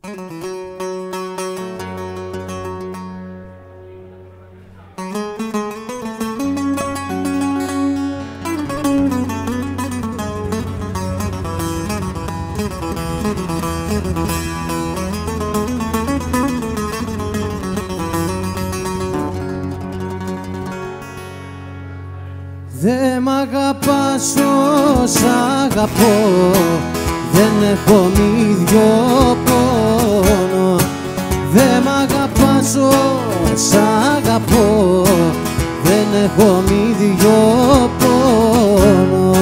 Δε μ' αγαπάς όσα αγαπώ Δεν έχω μη δυο αγαπάς όσα αγαπώ. Δεν έχω μη δυο πόνο.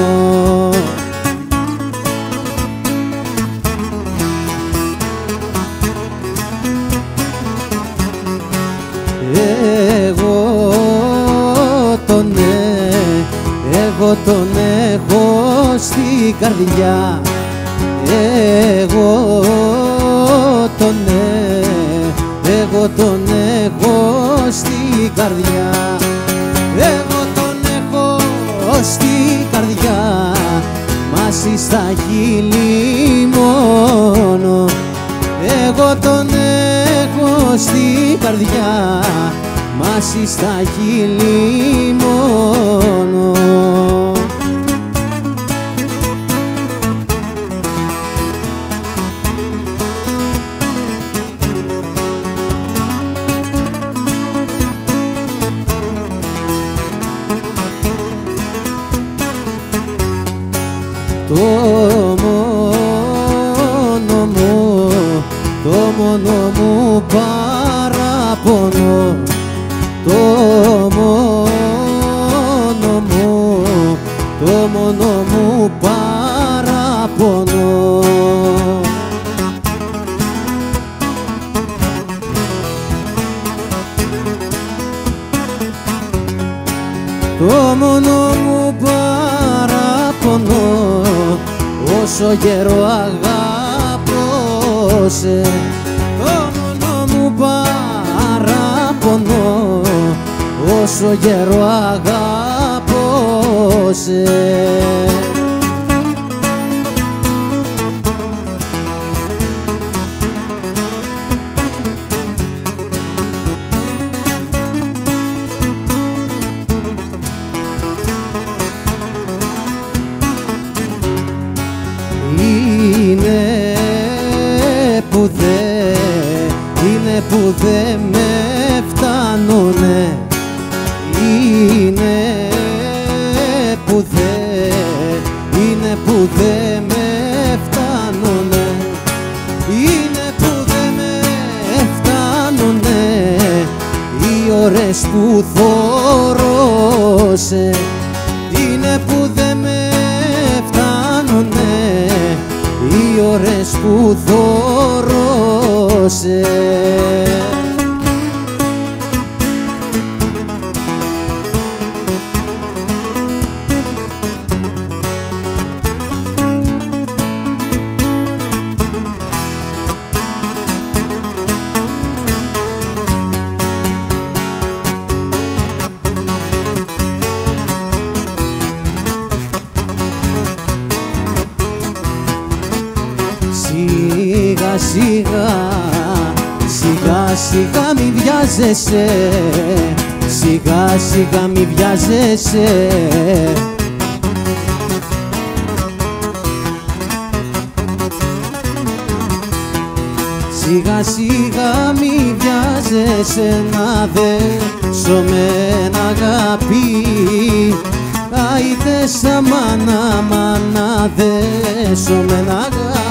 Εγώ τον ε, εγώ τον έχω στην καρδιά. Εγώ εγώ τον έχω στην καρδιά. Εγώ τον έχω στην καρδιά. Μαζί στα χείλη μόνο. Εγώ τον έχω στην καρδιά. Μαζί στα χείλη μόνο μου παραπονό Το μόνο μου, το μόνο μου παραπονό Το μόνο μου παραπονό όσο καιρό αγαπώ όσο καιρό αγαπώ σε. Είναι που δε, είναι που δε με φτάνουνε Είναι που δε, είναι που δε με φτάνουνε. Είναι που δε με φτάνουνε. Οι ώρες που θωρώ Είναι που δε με φτάνουνε. Οι ώρες που θωρώ Σιγά σιγά, σιγά σιγά μη βιάζεσαι Σιγά σιγά μη βιάζεσαι. Σιγά σιγά μη βιάζεσαι να δέσω με ένα αγάπη. Άιτε σαν μάνα μάνα δέσω με ένα αγάπη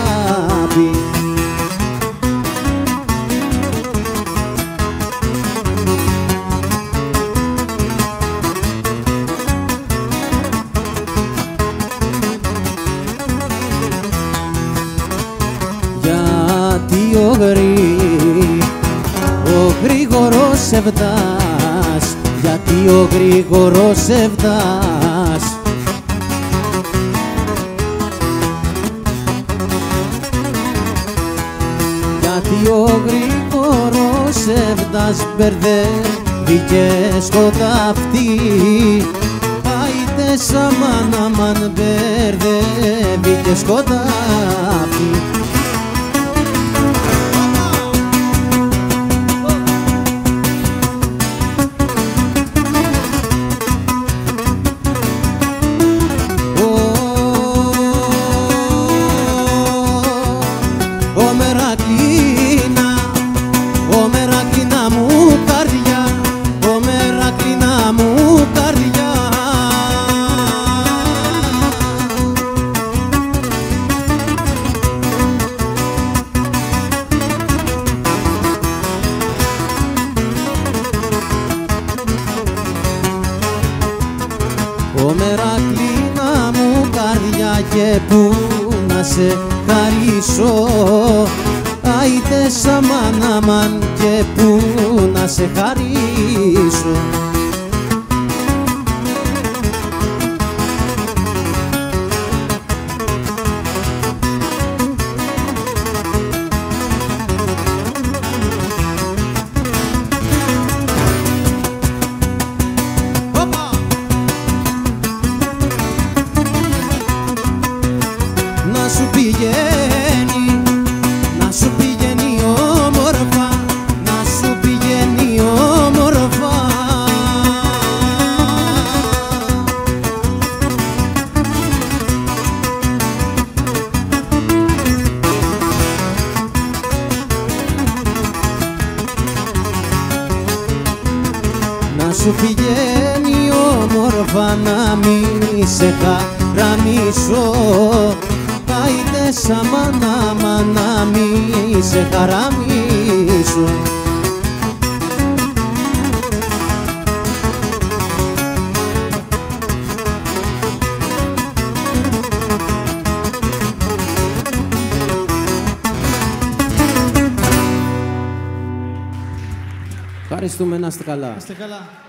γρή, ο γρήγορος σεβδάς Γιατί ο γρήγορος σεβδάς Γιατί ο γρήγορος σεβδάς μπερδεύει σκοταφτεί Άιτε σαν μάνα μαν μπερδεύει και και πού να σε χαρίσω. Άιτε σαμάν αμάν και πού να σε χαρίσω σου πηγαίνει όμορφα να μην σε χαραμίσω Άιτε σαμανάμα να μην σε χαραμίσω Ευχαριστούμε να είστε καλά. Είστε καλά.